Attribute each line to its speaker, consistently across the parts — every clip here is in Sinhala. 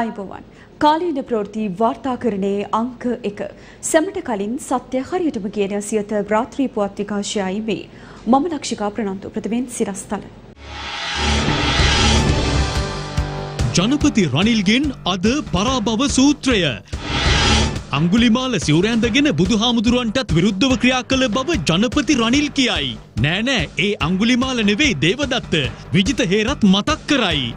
Speaker 1: අයිබෝවන් කාලීන ප්‍රවෘත්ති වාර්තාකරණයේ අංක එක සැමට කලින් සත්‍ය හරියටම කියන සියත රාත්‍රී පුවත් විකාශයයි මේ මම ලක්ෂිකා ප්‍රනන්තු ප්‍රතිමෙන් සිරස්තල.
Speaker 2: ජනපති රනිල්ගෙන් අද පරාභව සූත්‍රය. අංගුලිමාල සිවරෑන්දගෙන බුදුහාමුදුරුවන්ටත් විරුද්ධව ක්‍රියා කළ බව ජනපති රනිල් කියයි. නෑනෑ ඒ අංගුලිමාල නෙවෙයි දේවදත්ත විජිත හේරත් මතක් කරයි.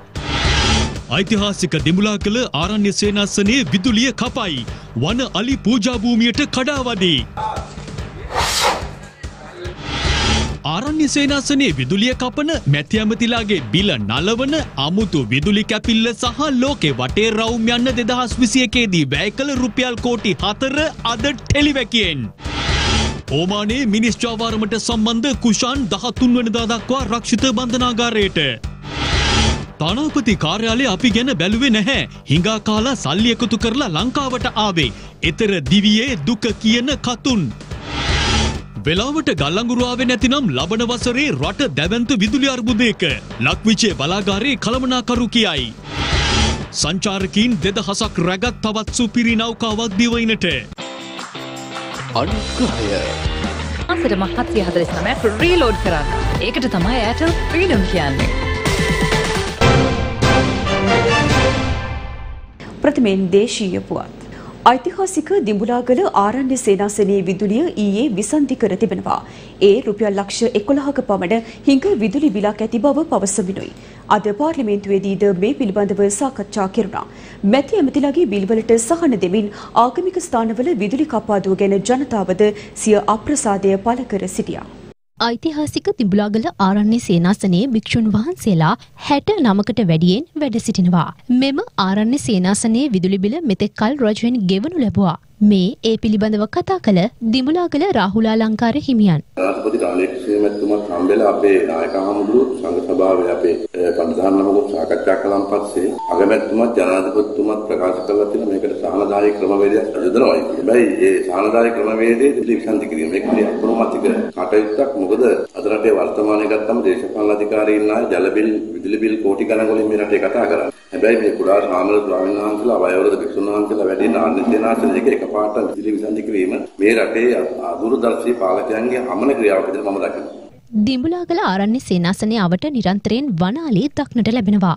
Speaker 2: ඓතිහාසික දිමුලා කළ ආරණ්‍ය සේනාසනයේ විදුලිය කපයි. වන අලි පූජාභූමියට කඩාවදී. ආරණ්‍ය සේනාසනයේ විදුලිය කපන මැති ඇමතිලාගේ බිල නලවන අමුතු විදුලි කැපිල්ල සහ ලෝකෙ වටේ රවුම් යන්න දෙදහස් විසියකේදී වැය කළ රුපියල් කෝටි හතර අද ටෙලිවැකියෙන්. ඕමානයේ මිනිස් ජාවාරමට සම්බන්ධ කුෂාන් දහතුන් වනදා දක්වා රක්ෂිත බන්ධනාගාරයට. තනාපති කාර්යාලය අපි ගැන බැලුවේ නැහැ. හිඟා කාලා සල්ලි එකතු කරලා ලංකාවට ආවේ. එතර දිවියේ දුක කියන කතුන්. වෙලාවට ගල්ලංගුරුවාවේ නැතිනම් ලබන වසරේ රට දැවන්ත විදුලි අර්බුදයක ලක්විචේ බලාගාරයේ කළමනාකරු කියයි. සංචාරකින් දෙදහසක් රැගත් තවත් සුපිරි නෞකාවක් දිවයිනට.
Speaker 3: අනුග්‍රහය
Speaker 4: මාසට මහත්සිය හදලෙස් නමයක් රීලෝඩ් කරන්න. ඒකට තමයි ඇටල් ෆ්‍රීඩම් කියන්නේ.
Speaker 1: ප්‍රතිමෙන් දේශීය පුවත්. ඓතිහාසික දිඹුලාගල ආරණ්‍ය සේනාසනයේ විදුලිය ඊයේ විසන්ධි කර තිබෙනවා. ඒ රුපියල් ලක්ෂ 11ක පමණ හිඟ විදුලි බිලක් ඇති බව පවසමිනුයි. අද පාර්ලිමේන්තුවේදීද මේ පිළිබඳව සාකච්ඡා කෙරුණා. මැති ඇමතිලාගේ බිල්වලට සහන දෙමින් ආගමික ස්ථානවල විදුලි කපාදුව ගැන ජනතාවද සිය අප්‍රසාදය පළ කර සිටියා.
Speaker 5: ඓතිහාසික තිබුලාගල ආරණ්‍ය සේනාසනයේ භික්ෂුන් වහන්සේලා හැට නමකට වැඩියෙන් වැඩ සිටිනවා. මෙම ආරණ්‍ය සේනාසනයේ විදුලි බිල මෙතෙක් කල් රජයෙන් ගෙවනු ලැබුවා. මේ ඒ පිළිබඳව කතා කළ දිමුලාගල රාහුලාලංකාර හිමියන්.
Speaker 6: ජනාධිපති රාලේක්ෂේ මැතිතුමත් හම්බෙලා අපේ නායක හමුදුරු සංඝ සභාවේ අපේ ප්‍රධාන නමකුත් සාකච්ඡා කළාන් පස්සේ අගමැතිතුමත් ජනාධිපතිතුමත් ප්‍රකාශ කළා තියෙන මේකට සාහනදායී ක්‍රමවේදයක් යොදනවා. හැබැයි ඒ සාහනදායී ක්‍රමවේදයේ විසන්ති කිරීම මේක අපරමාතික කටයුත්තක් මොකද අද රටේ වර්තමානයේ ගත්තම දේශපාලන අධිකාරීන් ආය ජල බිල් විදුලි බිල් කෝටි ගණන් වලින් මේ රටේ කතා කරන්නේ. හැබැයි මේ කුඩා සාමල ස්වාමීන් වහන්සේලා වයවෘද්ධ භික්ෂුන් වහන්සේලා වැඩි නාන්‍ය සේනාසනයක එකපාරට විදුලි විසන්ති කිරීම මේ රටේ අදූරදර්ශී පාලකයන්ගේ අමන ක්‍රියාවක් විදිහට මම දකිනවා.
Speaker 5: දිඹුලාගල ආරණ්‍ය සේනාසනය අවට නිරන්තරයෙන් වනාලී දක්නට ලැබෙනවා.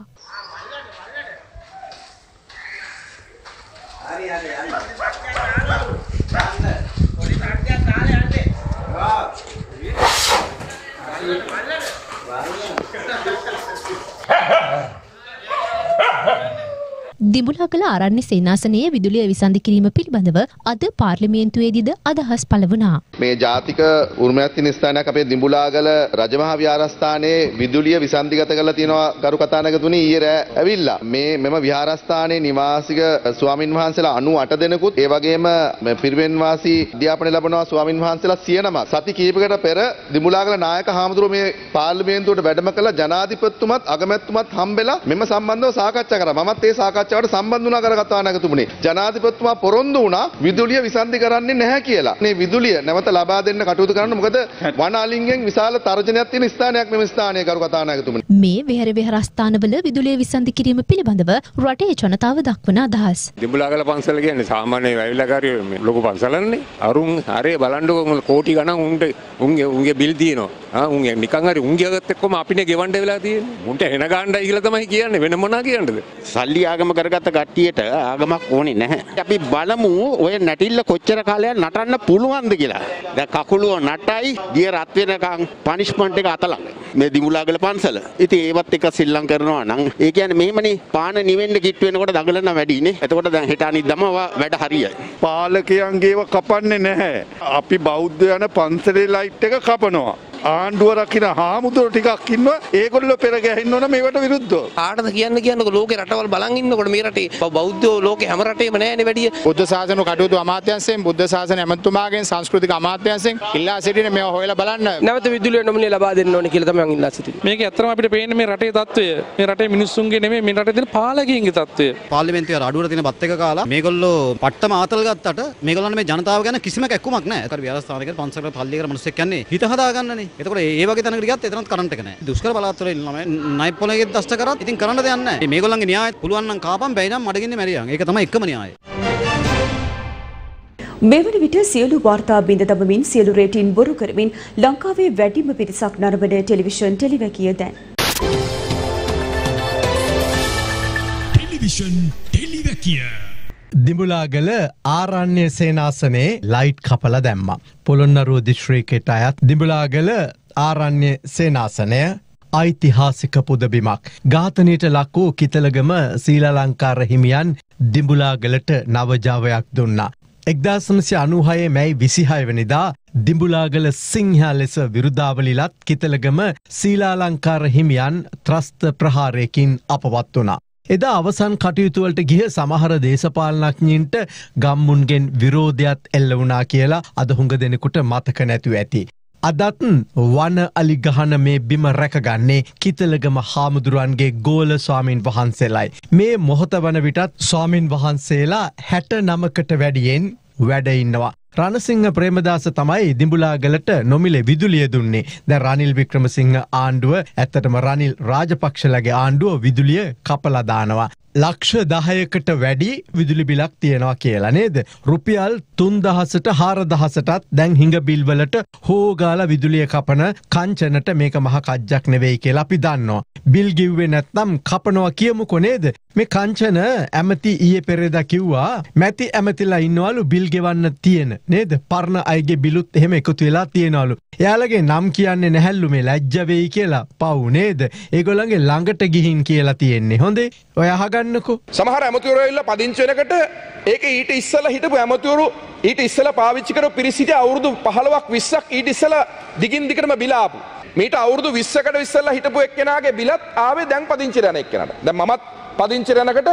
Speaker 5: දිඹුලාගල ආරණ්‍ය සේනාසනයේ විදුලිය විසන්ධි කිරීම පිළිබඳව අද පාර්ලිමේන්තුවේදීද අදහස් පළ වුණා.
Speaker 7: මේ ජාතික උරුමයක් තියෙන ස්ථානයක් අපේ දිඹුලාගල රජමහා විහාරස්ථානයේ විදුලිය විසන්ධිගත කරලා තියෙනවා ගරු කතානායකතුනි ඊයේ රෑ ඇවිල්ලා. මේ මෙම විහාරස්ථානයේ නිවාසික ස්වාමින් වහන්සේලා 98 දෙනෙකුත් ඒ වගේම පිරිවෙන් වාසී අධ්‍යාපනය ලබනවා ස්වාමින් වහන්සේලා 100 නමක්. සති කිහිපයකට පෙර දිඹුලාගල නායක හාමුදුරුවෝ මේ පාර්ලිමේන්තුවට වැඩම කළ ජනාධිපතිතුමත් අගමැතිතුමත් හම්බෙලා මෙම සම්බන්ධව සාකච්ඡා කරා. මමත් ඒ සාකච්ඡාවට සම්බන්ධ වුණා කර කතානායකතුමනි. ජනාධිපතිතුමා පොරොන්දු වුණා විදුලිය විසන්ධි කරන්නේ නැහැ කියලා. මේ විදුලිය නැවත ලබා දෙන්න කටයුතු කරන්න මොකද වන අලින්ගෙන් විශාල තර්ජනයක් තියෙන ස්ථානයක් මෙම ස්ථානය කරු කතානායකතුමනි.
Speaker 5: මේ වෙහෙර විහාරස්ථානවල විදුලිය විසන්ධි කිරීම පිළිබඳව රටේ ජනතාව දක්වන අදහස්.
Speaker 8: දිඹුලාගල පන්සල කියන්නේ සාමාන්‍ය වැවිලකාරයෝ මේ ලොකු පන්සලන්නේ. අරුන් හරේ බලන්නකො කෝටි ගණන් උන්ට උන්ගේ උන්ගේ බිල් තියෙනවා. ආ උන් නිකන් හරි උන්ගේගත් එක්කම අපිනේ ගෙවන්න වෙලා තියෙන්නේ. උන්ට එන ගාණ්ඩයි කියලා තමයි කියන්නේ වෙන මොනා කියන්නද?
Speaker 9: සල්ලි ආගම කරගත්ත කට්ටියට ආගමක් ඕනේ නැහැ. අපි බලමු ඔය නැටිල්ල කොච්චර කාලයක් නටන්න පුළුවන්ද කියලා. දැන් කකුලුව නටයි දිය රත් වෙනකන් පනිෂ්මන්ට් එක අතලක්. මේ දිමුලාගල පන්සල. ඉතින් ඒවත් එක සිල්ලම් කරනවා නම් ඒ කියන්නේ මෙහෙමනේ පාන නිවෙන්න කිට් වෙනකොට දඟලන වැඩිනේ. එතකොට දැන් හෙට අනිද්දාම වැඩ හරියයි.
Speaker 10: පාලකයන්ගේව කපන්නේ නැහැ. අපි බෞද්ධ යන පන්සලේ ලයිට් එක කපනවා. ආණ්ඩුව රකින හාමුදුර ටිකක් ඉන්නවා ඒගොල්ලෝ පෙර ගැහෙන්න ඕන මේවට විරුද්ධව.
Speaker 11: ආටද කියන්න කියන්නකො ලෝකේ රටවල් බලන් ඉන්නකොට මේ රටේ බෞද්ධයෝ ලෝකේ හැම රටේම නැහැනේ වැඩිය.
Speaker 12: බුද්ධ ශාසන කටයුතු අමාත්‍යංශයෙන් බුද්ධ ශාසන ඇමතුමාගෙන් සංස්කෘතික අමාත්‍යංශයෙන් ඉල්ලා සිටින මේවා හොයලා බලන්න.
Speaker 11: නැවත විදුලිය නොමිලේ ලබා දෙන්න ඕනේ කියලා තමයි මම ඉල්ලා සිටින්නේ.
Speaker 13: මේක ඇත්තම අපිට පේන්නේ මේ රටේ තත්ත්වය. මේ රටේ මිනිස්සුන්ගේ නෙමෙයි මේ රටේ තියෙන පාලකයින්ගේ තත්ත්වය.
Speaker 14: පාර්ලිමේන්තුවේ අඩුවට තියෙන බත් එක කාලා මේගොල්ලෝ පට්ටම ආතල් ගත්තට මේගොල්ලන්ට මේ ජනතාව ගැන කිසිම කැක්කුමක් නැහැ. ඒතර විහාරස්ථානයකට පන්සලකට පල්ලියකට මිනිස්සෙක් යන්නේ හිත හදාගන්නනේ. එතකොට ඒ වගේ තැනකට ගියත් එතනත් කරන්ට් එක නැහැ. දුෂ්කර පළාත්වල ඉන්න ළමයි නයිප් පොලේගෙත් දෂ්ට කරත් ඉතින් කරන්න දෙයක් නැහැ. මේගොල්ලන්ගේ න්‍යායත් පුළුවන් නම් කාපම් බැයි නම් මඩගින්නේ මැරියන්. ඒක තමයි එකම න්‍යායය.
Speaker 1: මෙවන විට සියලු වාර්තා බිඳ තබමින් සියලු රේටින් බොරු කරමින් ලංකාවේ වැඩිම පිරිසක් නරඹන ටෙලිවිෂන් ටෙලිවැකිය දැන්.
Speaker 2: ටෙලිවිෂන් ටෙලිවැකිය.
Speaker 15: දිඹුලාගල ආරණ්‍ය සේනාසනේ ලයිට් කපල දැම්ම. පොළොන්නරුව දිශ්‍රීකෙට අයත් දිඹුලාගල ආරණ්‍ය සේනාසනය ඓතිහාසික පුදබිමක්. ඝාතනයට ලක් වූ කිතලගම සීලලංකාර හිමියන් දිඹුලාගලට නවජාවයක් දුන්නා. එක්දාසමසය අනුහයේ මැයි විසිහයවනිදා දිඹුලාගල සිංහා ලෙස විරුද්ධාවලිලත් කිතලගම සීලාලංකාර හිමියන් ත්‍රස්ත ප්‍රහාරයකින් අපවත් වනා. එදා අවසන් කටයුතුවලට ගිය සමහර දේශපාලනඥයින්ට ගම්මුන්ගෙන් විරෝධයක් එල්ල වුණා කියලා අද හුඟ දෙනෙකුට මතක නැතුව ඇති. අදත් වන අලි ගහන මේ බිම රැකගන්නේ කිතලගම හාමුදුරුවන්ගේ ගෝල ස්වාමීන් වහන්සේලායි. මේ මොහොත වන විටත් ස්වාමීන් වහන්සේලා හැට නමකට වැඩියෙන් වැඩඉන්නවා. රණසිංහ ප්‍රේමදාස තමයි දිඹුලාගලට නොමිලේ විදුලිය දුන්නේ ද රනිල් වික්‍රමසිංහ ආණ්ඩුව ඇත්තටම රනිල් රාජපක්ෂලගේ ආණ්ඩුව විදුලිය කපලදානවා. ලක්ෂ දහයකට වැඩි විදුලි බිලක් තියෙනවා කියලා නේද. රුපියල් තුන්දහසට හාරදහසටත් දැන් හිඟ බිල්වලට හෝගාල විදුලිය කපන කංචනට මේක මහ කජ්ජක් නෙවෙයි කියලා අපි දන්නවා. බිල් ගිව්වේ නැත්නම් කපනවා කියමු කොනේද. මේ කංචන ඇමති ඊය පෙරේද කිව්වා මැති ඇමතිලා ඉන්නවලු බිල් ගෙවන්න තියෙන නේද පරණ අයගේ බිලුත් එහෙම එකතු වෙලා තියෙනවලු. එයාලගේ නම් කියන්නේ නැහැල්ලු මේ ලැජ්ජවෙයි කියලා පව් නේද. ඒගොල්ලන්ගේ ළඟට ගිහින් කියලා තියෙන්නේ හොඳේ ඔය අහගන්නකෝ.
Speaker 16: සමහර ඇමතිවරු ඇවිල්ලා පදිංචි වෙනකොට ඒක ඊට ඉස්සලා හිටපු ඇමතිවරු ඊට ඉස්සලා පාවිච්චි කරපු පිරිසිට අවුරුදු 15ක් 20ක් ඊට ඉස්සලා දිගින් දිගටම බිල ආපු. මීට අවුරුදු 20කට ඉස්සලා හිටපු එක්කෙනාගේ බිලත් ආවේ දැන් පදිංචි යන එක්කෙනාට. දැන් මමත් පදිංචි යනකොට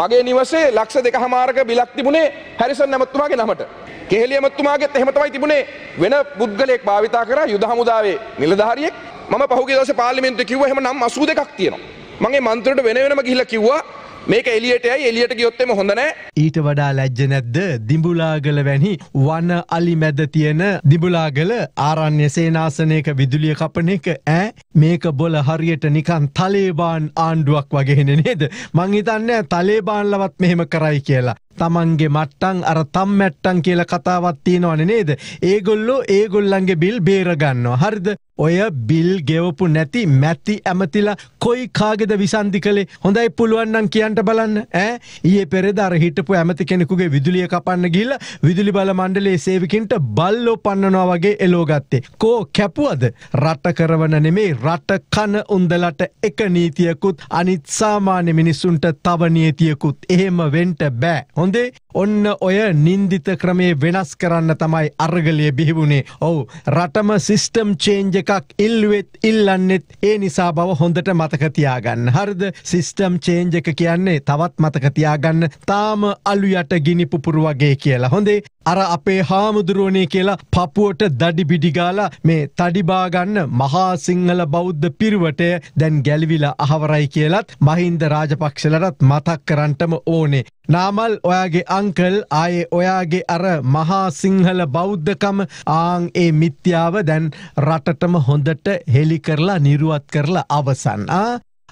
Speaker 16: මගේ නිවසේ ලක්ෂ දෙකහමාරක බිලක් තිබුණේ හැරිසන් ඇමතුමාගේ නමට. කෙහෙලි ඇමතුමාගෙත් එහෙම තමයි තිබුණේ වෙන පුද්ගලයෙක් භාවිතා කරා යුද හමුදාවේ නිලධාරියෙක්. මම පහුගිය දවසේ පාර්ලිමේන්තුවේ කිව්වා එහෙම නම් 82ක් තියෙනවා. මගේ මන්ත්‍රයට වෙන වෙනම ගිහිල්ලා කිව්වා මේක එලියට යයි එලියට ගියොත් එම හොඳ නෑ.
Speaker 15: ඊට වඩා ලැජ්ජ නැද්ද? දිඹුලාගල වැනි වන අලි මැද තියෙන දිඹුලාගල ආරණ්‍ය සේනාසනයක විදුලිය කපන එක ඈ? මේක බොල හරියට නිකන් තලේබාන් ආණ්ඩුවක් වගේහෙන නේද? මං හිතන්නේ තලේබාන්ලවත් මෙහෙම කරයි කියලා. තමන්ගේ මට්ටං අර තම්මැට්ටං කියල කතාවත් තියෙනවන නේද. ඒගොල්ලෝ ඒගොල්ලන්ගේ බිල් බේරගන්නවා. හරිද ඔය බිල් ගෙවපු නැති මැති ඇමතිලා කොයි කාගෙද විසන්ධි කළේ හොඳයි පුළුවන්නම් කියන්ට බලන්න ඇ ඒ පෙරෙදර හිටපු ඇමති කෙනෙකුගේ විදුලිය කපන්න ගිල්ල විදුලි බල මණ්ඩලේ සේවිකින්ට බල්ලෝ පන්නනවා වගේ එලෝගත්තේ. කෝ කැපුවද රට කරවන නෙමේ රට කන උන්දලට එක නීතියකුත් අනිත් සාමාන්‍ය මිනිස්සුන්ට තව නීතියකුත් එහෙම වෙන්ට බෑ. හොඳේ ಮುಂದೆ ඔන්න ඔය නින්දිත ක්‍රමේ වෙනස් කරන්න තමයි අර්ගලය බිහිවුණේ ඔවු රටම සිිස්ටම් චේන්ජ එකක් ඉල්වෙත් ඉල්ලන්නෙත් ඒ නිසා බව හොඳට මතකතියාගන්න හරිද? සිිස්ටම් චේන්ජ එක කියන්නේ තවත් මතකතියාගන්න තාම අලු යට ගිනි පුපුරු වගේ කියලා. හොඳේ? අර අපේ හාමුදුරුවනේ කියලා පපුුවට දඩි බිඩිගාලා මේ තඩිබාගන්න මහා සිංහල බෞද්ධ පිරුවටය දැන් ගැලිවිල අහවරයි කියලත් මහින්ද රාජපක්ෂලරත් මතක් කරන්ටම ඕනේ. නාමල් ඔයාගේ අංකල් ආයේ ඔයාගේ අර මහා සිංහල බෞද්ධකම ආං ඒ මිත්‍යාව දැන් රටටම හොඳට හෙළි කරලා නිරුවත් කරලා අවසන්.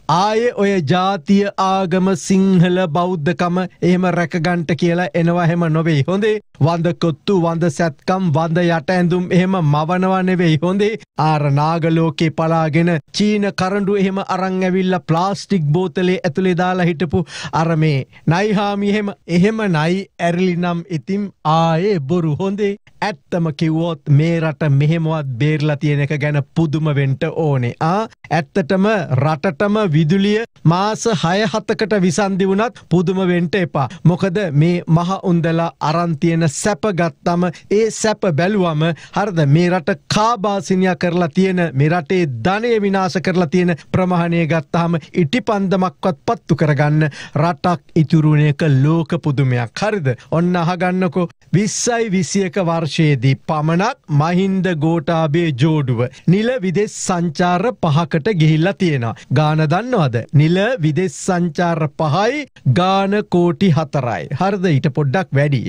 Speaker 15: ආය ඔය ජාතිය ආගම සිංහල බෞද්ධකම එහෙම රැකගන්ට කියලා එනවා හෙම නොවෙයි. හොඳේ? වඳකොත්තු වඳ සැත්කම් වඳ යට ඇඳුම් එහෙම මවනවා නෙවෙයි. හොඳේ? ආර නාගලෝකේ පලාගෙන චීන කරඩු එහෙම අරං ඇවිල්ල ප්ලාස්ටික් බෝතලේ ඇතුළේ දාලා හිටපු අර මේ නයිහාමි එහෙම එහෙම නයි ඇරලි නම් ඉතිම් ආයේ බොරු. හොඳේ? ඇත්තම කිව්වෝත් මේ රට මෙහෙමවත් බේරලා තියෙන එක ගැන පුදුමවෙන්ට ඕනේ. ආ? ඇත්තටම රටටම විදුලිය මාස හය හතකට විසන්දි වුණත් පුදුම වෙන්ට එපා. මොකද මේ මහ උන්දලා අරන්තියන සැපගත්තම ඒ සැප බැලුවම හරද මේ රට කාබාසිනය කරලා තියෙන මේ රටේ ධනය විනාශ කරලා තියෙන ප්‍රමහණය ගත්තාම ඉටි පන්දමක්වත් පත්තු කරගන්න රටක් ඉතුරුණයක ලෝක පුදුමයක් හරිද ඔන්න අහගන්නකො විස්සයි විසියක වර්ෂයේදී පමණක් මහින්ද ගෝටාබේ ජෝඩුව නිල විදෙස් සංචාර පහකට ගිහිල්ලා තියෙනවා. ගාන දන්නවද නිල විදෙස් සංචාර පහයි ගාන කෝටි හතරයි. හරද ඊට පොඩ්ඩක් වැඩි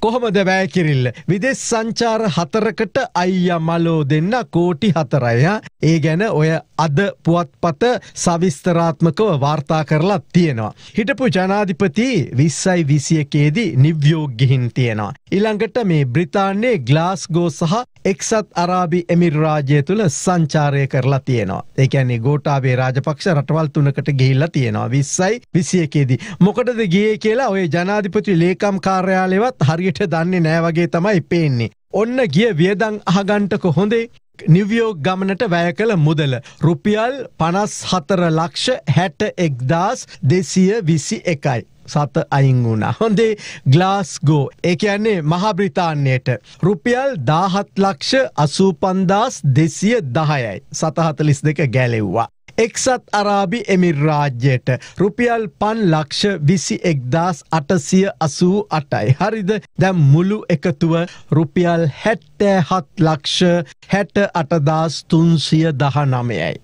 Speaker 15: කොහොමද වැෑ කිරිල්ල. විදෙස් සංචාර හතරකට අයිය මලෝ දෙන්න කෝටි හතරය. ඒ ගැන ඔය අද පුවත්පත සවිස්තරාත්මකව වාර්තා කරලා තියෙනවා. හිටපු ජනාධිපති විස්සයි විසියකේදී නිව්යෝග්ගිහින් තියෙනවා. ඉළඟට මේ බ්‍රිතාන්නේ ග්ලාස්ගෝ සහ එක්සත් අරාබි එමිරාජය තුළ සංචාරය කරලා තියෙනවා. ඒකැන්නේ ගෝටාවේ රාජපක්ෂ රටවල් තුනකට ගිහිල්ලා තියෙනවා විස්සයි විසියකේදී. මොකටද ගිය කියලා ඔය ජනාධිපති ලේකම් කාර්යාලයවත් හරියට දන්නේ නෑවගේ තමයි පේන්නේ. ඔන්න ගිය වියදං අහගන්ටක හොඳේ නිවියෝග ගමනට වැය කළ මුදල. රුපියල් පනස් හතර ලක්ෂ හැට එක්දාස් දෙසිය විසි එකයි. සත අයින් වුණ. හොඳේ ග්ලාස්ගෝ එකයන්නේ මහබ්‍රිතාන්නයට. රුපියල් දාහත් ලක්ෂ අසූපන්දාස් දෙසිය දහයයි. සතහතලිස් දෙක ගැලෙව්වා. එක්සත් අරාබි එමිර්රාජ්‍යයට රුපියල් පන් ලක්ෂ විසි එක්දස් අටසිය අසූ අටයි. හරිද දැම් මුළු එකතුව රුපියල් හැට්ටෑ හත් ලක්ෂ හැට අටදස් තුන්සිය දහ නමයයි.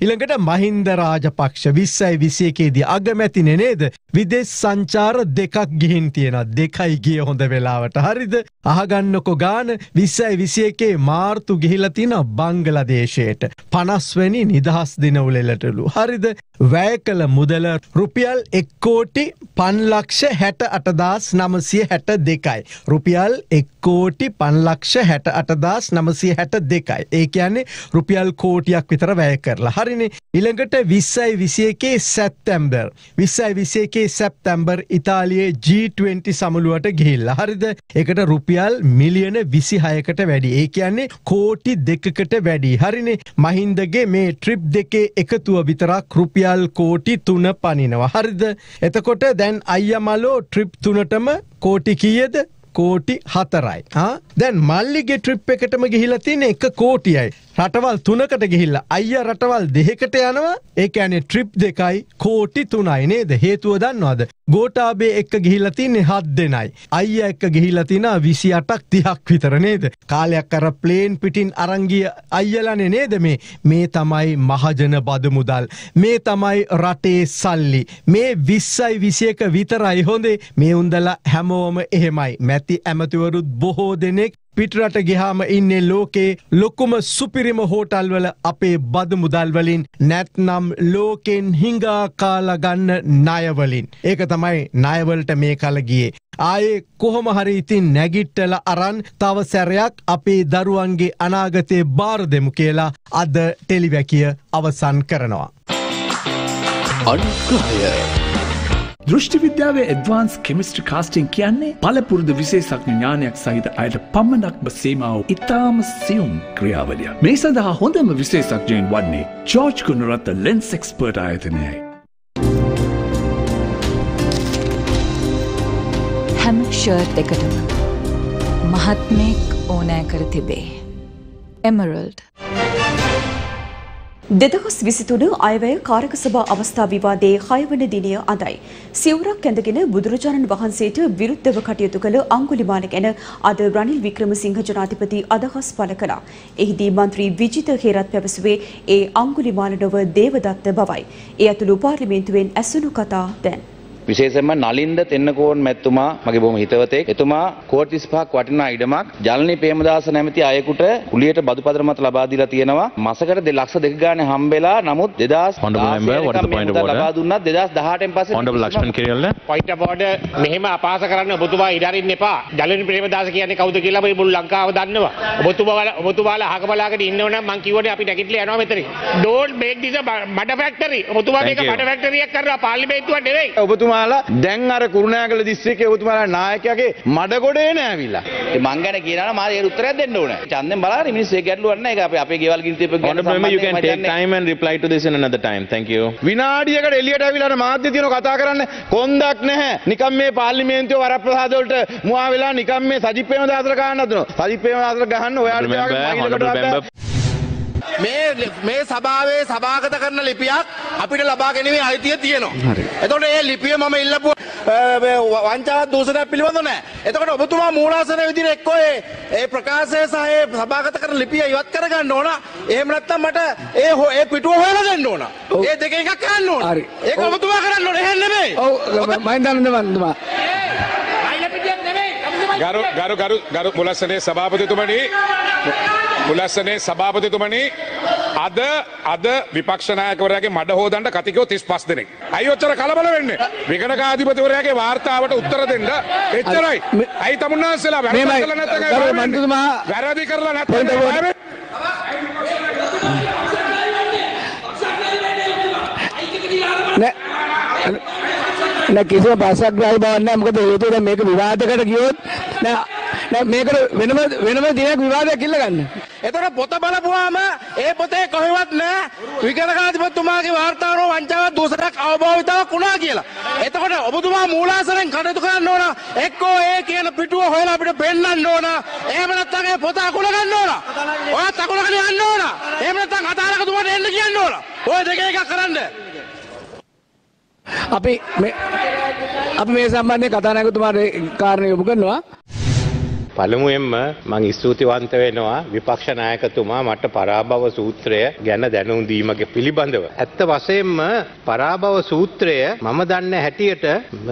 Speaker 15: ඉළඟට මහින්ද රාජපක්ෂ විස්සයි විසියකේදී අගමැතිනෙ නේද? විදෙස් සංචාර දෙකක් ගිහින් තියෙන දෙකයි ගිය හොඳ වෙලාවට. හරිද? අහගන්නකො ගාන විස්සයි විසියකේ මාර්තු ගිහිලතින බංගලදේශයට. පනස්වැනි නිදහස් දිනවුලෙලටලු හරිද? වැය කළ මුදල රුපියල් එක්කෝටි පන්ලක්ෂ හැට අටදස් නමසිය හැට දෙකයි. රුපියල් එක්කෝටි පන්ලක්ෂ හැට අටදස් නමසිය හැට දෙකයි. ඒ කියන්නේ රුපියල් කෝටියක් විතර වැය කරලා. හරිනි. ඉළඟට විස්සයි විසියකේ සැත්තැම්බර්. විස්සයි විසේකේ සැප්තැම්බර් ඉතාලියේ G20 සමුළුවට ගිහිල්ල. හරිද? එකට රුපියල් මිලියන විසිහයකට වැඩි. ඒ කියන්නේ කෝටි දෙකකට වැඩි. හරිනේ. මහින්දගේ මේ ට්‍රිප් දෙකේ එකතුව විතරක් රුපියල් කෝටි තුන පනිනවා. හරිද? එතකොට දැන් අයියමලෝ ට්‍රිප් තුනටම කෝටි කීයද? කෝටි හතරයි. දැන් මල්ලිගේ ට්‍රිප් එකටම ගිහිල තියෙන එක කෝටියයි. රටවල් තුනකට ගිහිල්ල අයිය රටවල් දෙහෙකට යනවා ඒක ඇනේ ට්‍රිප් දෙකයි කෝටි තුනයි නේද හේතුව දන්නවාද. ගෝටාබේ එක්ක ගිහිල්ල තින්නේ හත් දෙනයි. අයිය එක්ක ගිහිල්ල තින විසි අටක් තිහක් විතර නේද. කාලයක් කර ප්ලේන් පිටින් අරංගිය අයියලනෙ නේද මේ මේ තමයි මහජන බද මුදල්. මේ තමයි රටේ සල්ලි. මේ විස්සයි විසියක විතරයි හොඳේ මේ උන්දල හැමෝම එහෙමයි මැති ඇමතිවරුත් බොහෝ දෙනෙක් පිටරට ගිහාම ඉන්නේ ලෝකේ ලොකුම සුපිරිම හෝටල්වල අපේ බද මුදල්වලින් නැත්නම් ලෝකෙන් හිංගා කාලගන්න ණයවලින්. ඒක තමයි ණයවලට මේ කල ගියේ. ආයේ කොහොම හරි ඉතින් නැගිට්ටල අරන් තව සැරයක් අපේ දරුවන්ගේ අනාගතයේ බාර දෙමු කියලා අද ටෙලිවැකිය අවසන් කරනවා.
Speaker 3: අනුග්‍රහය. දෘෂ්ටි විද්‍යාවේ ඇඩ්වාන්ස් කෙමිස්ට්‍රි කාස්ටිං කියන්නේ පලපුරුදු විශේෂඥ ඥානයක් සහිත අයට පමණක්ම සීමාව ඉතාම සියුම් ක්‍රියාවලිය. මේ සඳහා හොඳම විශේෂඥයෙන් වන්නේ ජෝර්ජ් ගුණරත්ත ලෙන්ස් එක්ස්පර්ට් ආයතනයයි.
Speaker 17: හැම ෂර්ට් එකටම මහත්මෙක් ඕනෑ කර තිබේ. එමරල්ඩ්.
Speaker 1: දෙදහස් විසිතුන අයවැය කාරක සභා අවස්ථා විවාදයේ හයවන දිනය අදයි. සිවුරක් ඇඳගෙන බුදුරජාණන් වහන්සේට විරුද්ධව කටයුතු කළ අංගුලිමාල ගැන අද රනිල් වික්‍රමසිංහ ජනාධිපති අදහස් පළ කළා. එහිදී මන්ත්‍රී විජිත හේරත් පැවසුවේ ඒ අංගුලිමාල නොව දේවදත්ත බවයි. ඒ ඇතුළු පාර්ලිමේන්තුවෙන් ඇසුණු කතා දැන්.
Speaker 18: විශේෂයෙන්ම නලින්ද තෙන්නකෝන් මැතිතුමා මගේ බොහොම හිතවතෙක්. එතුමා කෝටි 35ක් වටිනා ඉඩමක් ජල්නි ප්‍රේමදාස නැමැති අයෙකුට කුලියට බදු පදරමත් ලබා දීලා තියෙනවා. මාසකට 2 ලක්ෂ දෙක ගානේ හම්බෙලා නමුත් 2000 ලබා දුන්නත් 2018න් පස්සේ
Speaker 19: Honorable Lakshman Kiriyalla
Speaker 13: point of order මෙහෙම අපහාස කරන්න ඔබතුමා ඉඩරින්න එපා. ජලනි ප්‍රේමදාස කියන්නේ කවුද කියලා මේ මුළු ලංකාව දන්නවා. ඔබතුමාලා ඔබතුමාලා අහක බලාගෙන ඉන්නවනම් මං කිව්වනේ අපි නැගිටලා යනවා මෙතනින්. don't make this a මඩ ෆැක්ටරි. ඔබතුමා මේක මඩ ෆැක්ටරියක් කරලා පාර්ලිමේන්තුවක් නෙවෙයි.
Speaker 18: ඔබතුමාලා දැන් අර කුරුණෑගල දිස්ත්‍රික්කයේ ඔබතුමාලා නායකයාගේ මඩගොඩේ නෑවිලා. ඒ මං ගැන කියනවා මාත් ඒකට උත්තරයක් දෙන්න ඕනේ. ඡන්දෙන් බලන්න මිනිස්සු ඒක ගැටලුවක් නෑ. ඒක අපේ අපේ ගෙවල් ගිනි තියපු ගැන
Speaker 19: Honorable you can take time and reply to this in another time. Thank you.
Speaker 18: විනාඩියකට එළියට ඇවිල්ලා මාධ්‍ය තියෙන කතා කරන්න කොන්දක් නැහැ. නිකම් මේ පාර්ලිමේන්තුවේ වරප්‍රසාද වලට මුවා වෙලා නිකම් මේ සජිත් ප්‍රේමදාසට ගහන්න හදනවා. සජිත් ප්‍රේමදාසට ගහන්න ඔයාලට
Speaker 20: මේ මේ සභාවේ සභාගත කරන ලිපියක් අපිට ලබා ගැනීමේ අයිතිය තියෙනවා. එතකොට ඒ ලිපිය මම ඉල්ලපු වංචාවක් දූෂණයක් පිළිබඳව නෑ. එතකොට ඔබතුමා මූලාසන විදිහට එක්කෝ ඒ ඒ ප්‍රකාශය සහ ඒ සභාගත කරන ලිපිය ඉවත් කරගන්න ඕන. එහෙම නැත්නම් මට ඒ ඒ පිටුව හොයලා දෙන්න ඕන. ඒ දෙක එකක් කරන්න ඕන. ඒක ඔබතුමා කරන්න ඕන. එහෙම නෙමෙයි.
Speaker 21: ඔව් මම දන්න මන්දුමා.
Speaker 22: ගරු ගරු ගරු ගරු මුලස්සනේ සභාපතිතුමනි. මුලස්සනේ සභාපතිතුමනි අද අද විපක්ෂනායකවරයාගේ මඩ හෝදන්ට කතිකෝ තිස් පස් දෙනෙක්. ඇයි ඔච්චර කලබල වෙන්නේ? විගණකාධිපතිවරයාගේ වාර්තාවට උත්තර දෙන්න. එච්චරයි. ඇයි තමුන්නාන්සලා වැරදි කරලා නැත්නම් වැරදි. කරලා නැත්නම්
Speaker 21: නෑ කිසිම පස්සක්ග්‍රාහී බවක් නෑ මොකද හේතුව දැන් මේක විවාදයකට ගියොත් නෑ මේකට වෙනම වෙනම දිනයක් විවාදයක් ඉල්ල ගන්න.
Speaker 20: එතකොට පොත බලපුවාම ඒ පොතේ කොහෙවත් නෑ විගණකාධිපතිතුමාගේ වාර්තාවරෝ වංචාවක් දූෂණයක් අවභාවිතාවක් වුණා කියලා. එතකොට ඔබතුමා මූලාසනෙන් කටයුතු කරන්න ඕන. එක්කෝ ඒ කියන පිටුව හොයලා අපිට පෙන්වන්න ඕන. එහෙම නැත්නම් ඒ පොත අකුල ගන්න ඕන. ඔයත් අකුලගෙන යන්න ඕන. එහෙම නැත්නම් අතාරකතුමාට එන්න කියන්න ඕන. ඔය දෙක එකක් කරන්න.
Speaker 21: අපි අපි මේ සම්බන්ධය කතානායකතුමාට කාරණය යොමු කරනවා.
Speaker 23: පළමුවෙන්ම මං ස්තුතිවන්ත වෙනවා විපක්ෂ නායකතුමා මට පරාභව සූත්‍රය ගැන දැනුම් දීමක පිළිබඳව. ඇත්ත වශයෙන්ම පරාභව සූත්‍රය මම දන්න හැටියට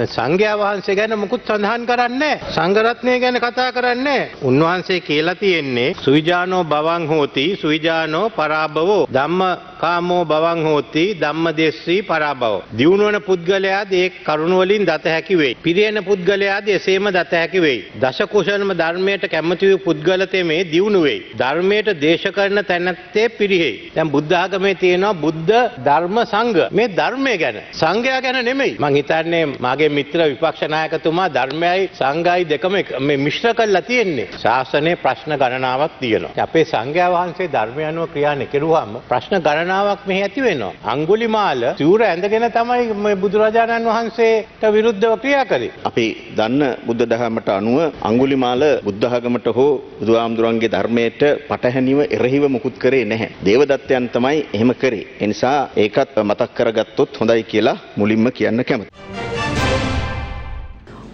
Speaker 23: සංඝයා වහන්සේ ගැන මුකුත් සඳහන් කරන්නේ සංඝරත්නය ගැන කතා කරන්නේ උන්වහන්සේ කියලා තියෙන්නේ සුවිජානෝ බවං හෝති සුවිජානෝ පරාභවෝ ධම්ම කාමෝ බවං හෝති ධම්මදෙස්සී පරාභව. දියුණුවන පුද්ගලයාද ඒ කරුණ වලින් දත හැකි වෙයි. පිරියන පුද්ගලයාද එසේම දත හැකි වෙයි. දශ කුසලම ධර්මයට කැමති වූ පුද්ගල තෙමේ දියුණු වෙයි. ධර්මයට දේශ කරන තැනැත්තේ පිරිහෙයි. දැන් බුද්ධ ආගමේ තියෙනවා බුද්ධ ධර්ම සංඝ. මේ ධර්මය ගැන සංඝයා ගැන නෙමෙයි. මං හිතන්නේ මාගේ මිත්‍ර විපක්ෂ නායකතුමා ධර්මයයි සංඝයි දෙකම මේ මිශ්‍ර කරලා තියෙන්නේ. ශාසනයේ ප්‍රශ්න ගණනාවක් තියෙනවා. අපේ සංඝයා වහන්සේ ධර්මය අනුව ක්‍රියා නොකරුවාම ප්‍රශ්න ගණනාවක් මෙහි ඇති වෙනවා. අඟුලිමාල සිවුර ඇඳගෙන තමයි මේ බුදුරජාණන් වහන්සේට විරුද්ධව ක්‍රියා කරේ.
Speaker 9: අපි දන්න බුද්ධ දහමට අනුව අඟුලිමාල බුද්ධඝමට හෝ බුදුහාමුදුරන්ගේ ධර්මයට පටහැනිව එරෙහිව මුකුත් කරේ නැහැ. දේවදත්තයන් තමයි එහෙම කරේ. ඒ නිසා ඒකත් මතක් කරගත්තොත් හොඳයි කියලා මුලින්ම කියන්න කැමතියි.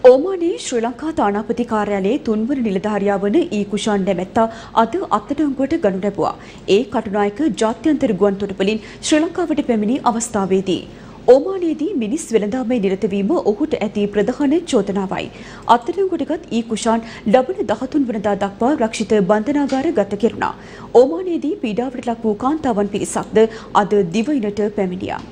Speaker 1: ඕමානයේ ශ්‍රී ලංකා තානාපති කාර්යාලයේ තුන්වන නිලධාරියා වන ඊ කුෂාන් නැමැත්තා අද අත්අඩංගුවට ගනු ලැබුවා. ඒ කටුනායක ජාත්‍යන්තර ගුවන් තොටුපළින් ශ්‍රී ලංකාවට පැමිණි අවස්ථාවේදී ඕමානයේදී මිනිස් වෙළඳාමේ නිරත වීම ඔහුට ඇති ප්‍රධාන චෝදනාවයි. අත්අඩංගුවටගත් ඊ කුෂාන් ලබන 13 වනදා දක්වා රක්ෂිත බන්ධනාගාර ගත කෙරුණා. ඕමානයේදී පීඩාවට ලක් වූ කාන්තාවන් පිරිසක්ද අද දිවයිනට පැමිණියා.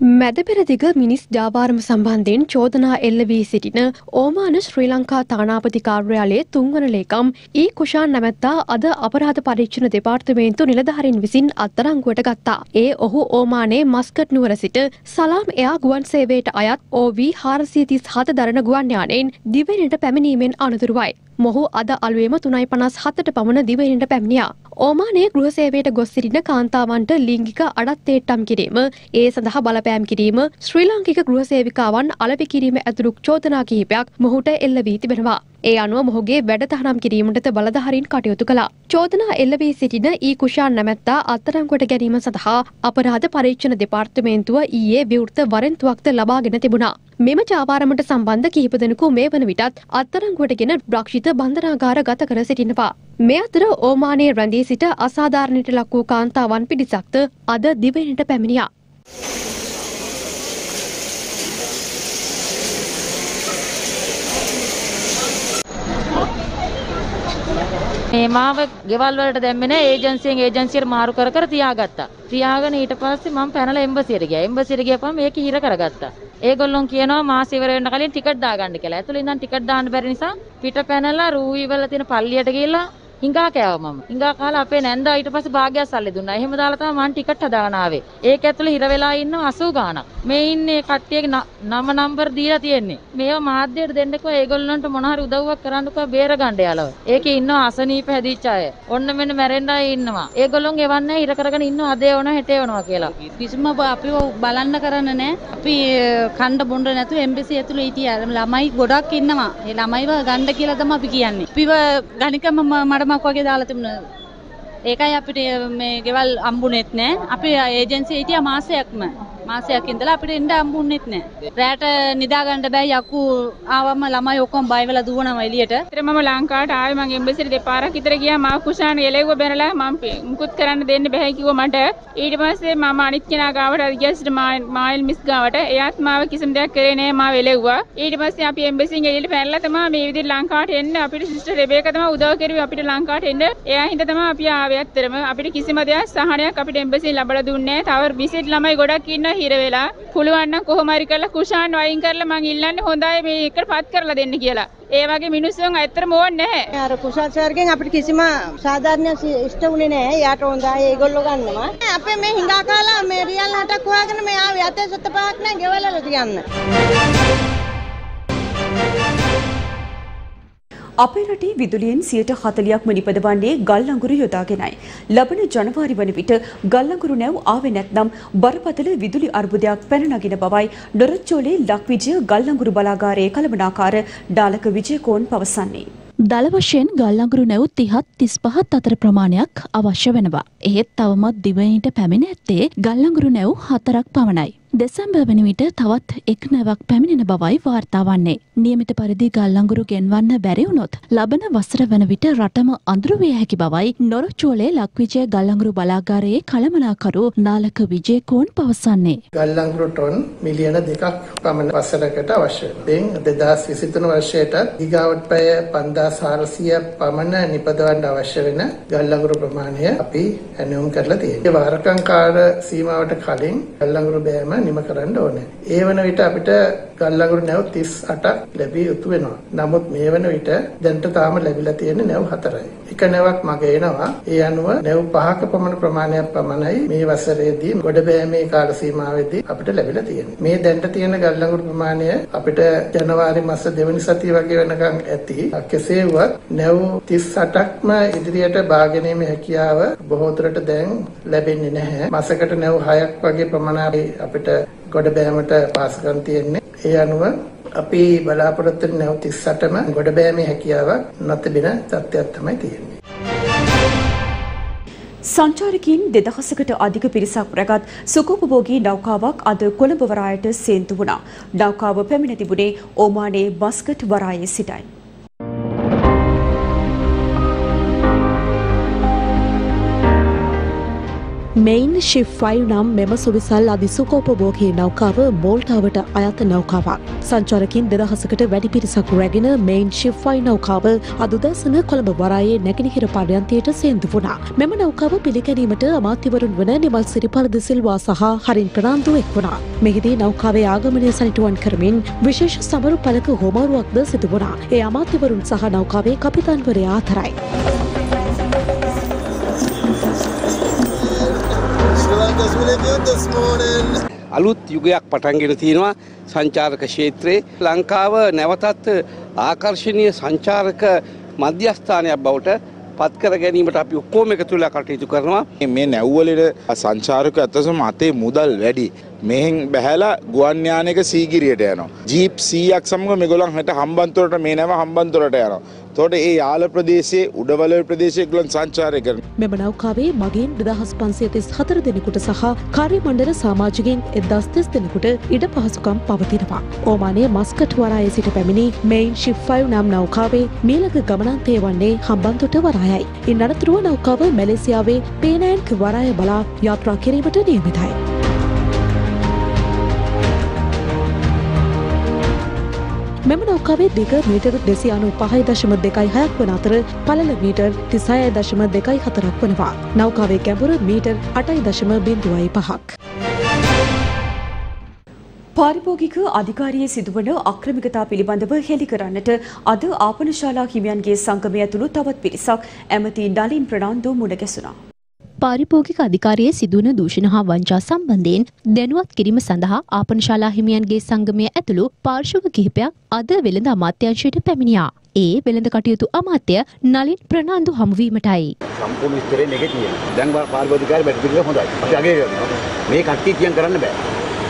Speaker 24: මැදපෙරදිග මිනිස් ජාවාරම සම්බන්ධයෙන් චෝදනා එල්ල වී සිටින ඕමාන ශ්‍රී ලංකා තානාපති කාර්යාලයේ තුන්වන ලේකම් ඊ කුෂාන් නැමැත්තා අද අපරාධ පරීක්ෂණ දෙපාර්තමේන්තු නිලධාරීන් විසින් අත්අඩංගුවට ගත්තා. ඒ ඔහු ඕමානයේ මස්කට් නුවර සිට සලාම් එයා ගුවන් සේවයට අයත් OV 437 දරන ගුවන් යානයෙන් දිවෙනට පැමිණීමෙන් අනතුරුවයි. මොහු අද අලුවේම තුනයි පනස් හතට පමණ දිවයිනට පැමිණියා. ඕමානයේ ගෘහසේවයට ගොස් සිටින කාන්තාවන්ට ලිංගික අඩත්තේට්ටම් කිරීම ඒ සඳහා බලපෑම් කිරීම ශ්‍රී ලාංකික ගෘහසේවිකාවන් අලවි කිරීම ඇතුළු චෝදනා කිහිපයක් මොහුට එල්ල වී තිබෙනවා. ඒ අනුව මොහුගේ වැඩ තහනම් කිරීමටද බලධාරීන් කටයුතු කළා. චෝදනා එල්ල වී සිටින ඊ කුෂාන් නැමැත්තා අත්අඩංගුවට ගැනීම සඳහා අපරාධ පරීක්ෂණ දෙපාර්තමේන්තුව ඊයේ විවෘත වරෙන්තුවක්ද ලබාගෙන තිබුණා. මෙම ජාවාරමට සම්බන්ධ කිහිප දෙනෙකු මේ වන විටත් අත්තරංගුවටගෙන රක්ෂිත බන්ධනාගාර ගත කර සිටිනවා. මේ අතර ඕමානයේ රැඳී සිට අසාධාරණයට ලක් වූ කාන්තාවන් පිරිසක්ද අද දිවෙනට පැමිණියා.
Speaker 25: මේ මාව ගෙවල් වලට දැම්මේ නෑ ඒජන්සියෙන් ඒජන්සියට මාරු කර කර තියාගත්තා. තියාගෙන ඊට පස්සේ මම පැනලා එම්බසියට ගියා. එම්බසියට ගියපම මේක හිර කරගත්තා. ඒගොල්ලොන් කියනවා මාස ඉවර වෙන්න කලින් ටිකට් දාගන්න කියලා. ඇතුළේ ඉඳන් ටිකට් දාන්න බැරි නිසා පිට පැනලා රූවි වල තියෙන පල්ලියට ගිහිල්ලා හිඟා කෑවා මම. හිඟා කාලා අපේ නැන්දා ඊට පස්සේ භාග්‍යයක් සල්ලි දුන්නා. එහෙම දාලා තමයි මම ටිකට් හදාගෙන ආවේ. ඒක ඇතුළේ හිර වෙලා ඉන්නවා 80 ගාණක්. මේ ඉන්නේ කට්ටියගේ නම නම්බර් දීලා තියෙන්නේ. මේව මාධ්‍යයට දෙන්නකෝ ඒගොල්ලන්ට මොන හරි උදව්වක් කරන්නකෝ බේර ගන්න යාලව. ඒකේ ඉන්නවා අසනීප හැදිච්ච අය. ඔන්න මෙන්න මැරෙන්න අය ඉන්නවා. ඒගොල්ලොන් එවන්නේ හිර කරගෙන ඉන්නවා අද එවනවා හෙට එවනවා කියලා.
Speaker 26: කිසිම අපිව බලන්න කරන්න නෑ. අපි කණ්ඩ බොණ්ඩ නැතුව එම්බසි ඇතුළේ හිටියා. ළමයි ගොඩක් ඉන්නවා. ඒ ළමයිව ගන්න කියලා තමයි අපි කියන්නේ. අපිව ගණිකම මඩමක් වගේ දාලා තිබුණා. ඒකයි අපිට මේ ගෙවල් අම්බුනේත් නෑ. අපි ඒජන්සියේ හිටියා මාසයක්ම. මාසයක් ඉඳලා අපිට එන්න හම්බුන්නේත් නැහැ. රැට නිදාගන්න බෑ යකු ආවම ළමයි ඔක්කොම බය වෙලා දුවනවා එළියට.
Speaker 27: ඉතින් මම ලංකාවට ආවේ මං එම්බසිට දෙපාරක් විතර ගියා මාව කුෂාන එළෙව්ව බැනලා මම මුකුත් කරන්න දෙන්න බෑ කිව්වා මට. ඊට පස්සේ මම අනිත් කෙනා ගාවට ගියසිට මායිල් මිස් ගාවට එයාත් මාව කිසිම දෙයක් කරේ නෑ මාව එළෙව්වා. ඊට පස්සේ අපි එම්බසියෙන් එළියට පැනලා තමයි මේ විදිහට ලංකාවට එන්න අපිට සිස්ටර් රෙබේකා තමයි උදව් කරුවේ අපිට ලංකාවට එන්න. එයා හින්දා තමයි අපි ආවේ ඇත්තටම. අපිට කිසිම දෙයක් සහනයක් අපිට එම්බසියෙන් ලබලා දුන්නේ නෑ. තව විසිට ළමයි ගොඩක් ඉන්නවා හිර වෙලා. පුළුවන් නම් කොහොම හරි කරලා කුෂාන් වයින් කරලා මං ඉල්ලන්නේ හොඳයි මේ එකට පත් කරලා දෙන්න කියලා. ඒ වගේ මිනිස්සුන් ඇත්තටම ඕනේ නැහැ.
Speaker 28: අර කුසල් සර්ගෙන් අපිට කිසිම සාධාරණයක් ඉෂ්ට වුණේ නැහැ. යාට හොඳයි ඒගොල්ලෝ ගන්නවා. අපේ මේ හිඟා කාලා මේ රියල් හටක් හොයාගෙන මේ ආවේ අතේ සත පහක් නැහැ ගෙවලල තියන්න.
Speaker 1: අපේ රටේ විදුලියෙන් 40%ක්ම නිපදවන්නේ ගල් අඟුරු යොදාගෙනයි. ලබන ජනවාරි වන විට ගල් අඟුරු නැව් ආවේ නැත්නම් බරපතල විදුලි අර්බුදයක් පැන නගින බවයි ඩොරච්චෝලේ ලක්විජය ගල් අඟුරු බලාගාරයේ කළමනාකාර ඩාලක විජයකෝන් පවසන්නේ.
Speaker 29: දල වශයෙන් ගල්ලඟුරු නැව් තිහත් තිස් පහත් අතර ප්‍රමාණයක් අවශ්‍ය වෙනවා. එහෙත් තවමත් දිවයින්ට පැමිණ ඇත්තේ ගල්ලඟුරු නැව් හතරක් පමණයි. දෙසැම්බර් වන විට තවත් එක් නැවක් පැමිණෙන බවයි වාර්තා වන්නේ. නියමිත පරිදි ගල්ලඟුරු ගෙන්වන්න බැරි වුණොත් ලබන වසර වන විට රටම අඳුරු විය හැකි බවයි නොරොච්චෝලේ ලක්විජය ගල්ලඟුරු බලාගාරයේ කළමනාකරු නාලක විජේකෝන් පවසන්නේ.
Speaker 30: ගල්ලඟුරු ටොන් මිලියන දෙකක් පමණ වසරකට අවශ්‍ය වෙනවා. දෙදස් විසිතුන වර්ෂයට ගිගාවට් පැය පන්දාස් හාරසිය පමණ නිපදවන්න අවශ්‍ය වෙන ගල්ලඟුරු ප්‍රමාණය අපි ඇනුම් කරලා තියෙනවා. වාරකංකාර සීමාවට කලින් ගල්ලඟුරු බෑම නිම කරන්න ඕනේ. ඒ වන විට අපිට ගල්ලඟුරු නැව් 38ක් ලැබිය යුතු වෙනවා. නමුත් මේ වන විට දැනට තාම ලැබිලා තියෙන්නේ නැව් 4යි. එක නැවක් මගේ එනවා. ඒ අනුව නැව් 5ක පමණ ප්‍රමාණයක් පමණයි මේ වසරේදී ගොඩබෑමේ කාල සීමාවෙදී අපිට ලැබිලා තියෙන්නේ. මේ දැනට තියෙන ගල්ලඟුරු ප්‍රමාණය අපිට ජනවාරි මාස දෙවනි සතිය වගේ වෙනකන් ඇති. කෙසේ වුවත් නැව් 38ක්ම ඉදිරියට භාගනීමේ හැකියාව බොහෝ දුරට දැන් ලැබෙන්නේ නැහැ. මාසකට නැව් 6ක් වගේ ප්‍රමාණයක් අපිට ගොඩ බෑමට පාසකම් තියෙන්නේ. ඒ අනුව අපි බලාපොරොත්තු වෙන නැව් 38ම ගොඩ බෑමේ හැකියාවක් නොතිබෙන තත්ත්වයක් තමයි තියෙන්නේ.
Speaker 1: සංචාරකීන් දෙදහසකට අධික පිරිසක් රැගත් සුකෝපභෝගී නෞකාවක් අද කොළඹ වරායට සේන්තු වුණා. නෞකාව පැමිණ තිබුණේ ඕමානයේ මස්කට් වරායේ සිටයි.
Speaker 31: මෙයින් ශිප් 5 නම් මෙම සුවිසල් අධිසුකෝපභෝගී නෞකාව මෝල්ටාවට අයත නෞකාවක්. සංචාරකින් දෙදහසකට වැඩි පිරිසක් රැගෙන මෙයින් ශිප් 5 නෞකාව අදුදසන කොළඹ වරායේ නැගෙනහිර පර්යන්තයට සේන්දු වුණා. මෙම නෞකාව පිළිගැනීමට අමාත්‍යවරුන් වන නිමල් සිරිපලද සිල්වා සහ හරින් ප්‍රනාන්දු එක් වුණා. මෙහිදී නෞකාවේ ආගමනය සනිටුවන් කරමින් විශේෂ සමරු පලක හෝමාරුවක්ද සිදු වුණා. ඒ අමාත්‍යවරුන් සහ නෞකාවේ කපිතන්වරයා අතරයි.
Speaker 11: අලුත් යුගයක් පටන්ගෙන තියෙනවා සංචාරක ක්ෂේත්‍රයේ ලංකාව නැවතත් ආකර්ශනීය සංචාරක මධ්‍යස්ථානයක් බවට පත්කර ගැනීමට අපි ඔක්කොම එකතු වෙලා කටයුතු කරනවා.
Speaker 10: මේ නැව්වලට සංචාරක ඇත්තසම අතේ මුදල් වැඩි. මෙහෙන් බැහැලා ගුවන් යානයක සීගිරියට යනවා. ජීප් 100ක් සමග මේගොල්ලන් හෙට හම්බන්තොටට මේ නැව හම්බන්තොටට යනවා. තොට ඒ යාල ප්‍රදේශයේ උඩවල ප්‍රදේශය ගලන් සංචාරය කරන.
Speaker 31: මෙම නෞකාවේ මගින් දෙදහස් පන්සියතිස් හතර දෙනෙකුට සහ කාර්ය මණ්ඩල සමාජිකෙන් එදස් දෙස් දෙනෙකුට ඉඩ පහසුකම් පවතිනවා. ඕමානයේ මස්කට් වරාය සිට පැමිණි මෙයින් ශිප්ෆයිව් නම් නෞකාවේ මීලක ගමනන්තය වන්නේ හම්බන්තොට වරායයි. ඉන් අනතුරුව නෞකාව මැලේසියාවේ පේනෑන්ක් වරාය බලා යාත්‍රා කිරීමට නියමිතයි. මෙම නෞකාවේ දිග මීටර් දෙසි අනු පහයි දශම දෙකයි හයක් වන අතර පලල මීටර් තිසාය දශම දෙකයි හතරක් වනවා. නෞකාවේ ගැඹුර මීටර් අටයි දශම බින්දුවයි පහක්.
Speaker 1: පාරිභෝගික අධිකාරියේ සිදුවන අක්‍රමිකතා පිළිබඳව හෙළි කරන්නට අද ආපනශාලා හිමියන්ගේ සංගමය ඇතුළු තවත් පිරිසක් ඇමති නලින් ප්‍රනාන්දු මුණ ගැසුණා.
Speaker 24: පාරිභෝගික අධිකාරයේ සිදුවන දූෂණ හා වංචා සම්බන්ධයෙන් දැනුවත් කිරීම සඳහා ආපනශාලා හිමියන්ගේ සංගමය ඇතුළු පාර්ශව කිහිපයක් අද වෙළඳ අමාත්‍යංශයට පැමිණියා. ඒ වෙළඳ කටයුතු අමාත්‍ය නලින් ප්‍රනාන්දු හමුවීමටයි.
Speaker 32: සම්පූර්ණ විස්තරේ මේකේ තියෙනවා. දැන් පාරිභෝගිකාරය වැඩ පිළිවෙල හොඳයි. අපි අගය කරනවා. මේ කට්ටිය කියන් කරන්න බෑ.